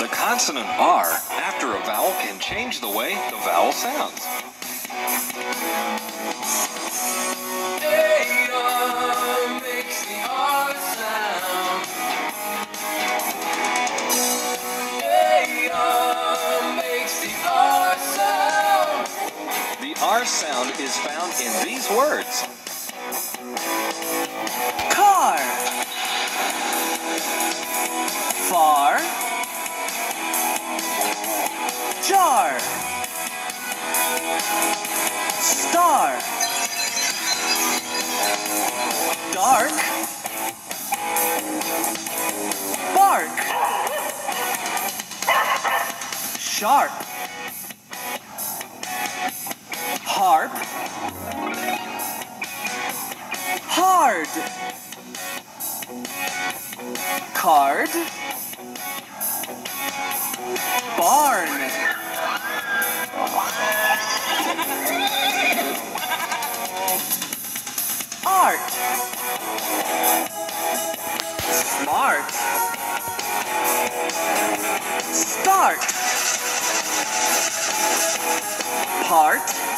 The consonant R after a vowel can change the way the vowel sounds. The R sound is found in these words. car, far, dark, bark, sharp, harp, hard. Card Smart. Start. Part.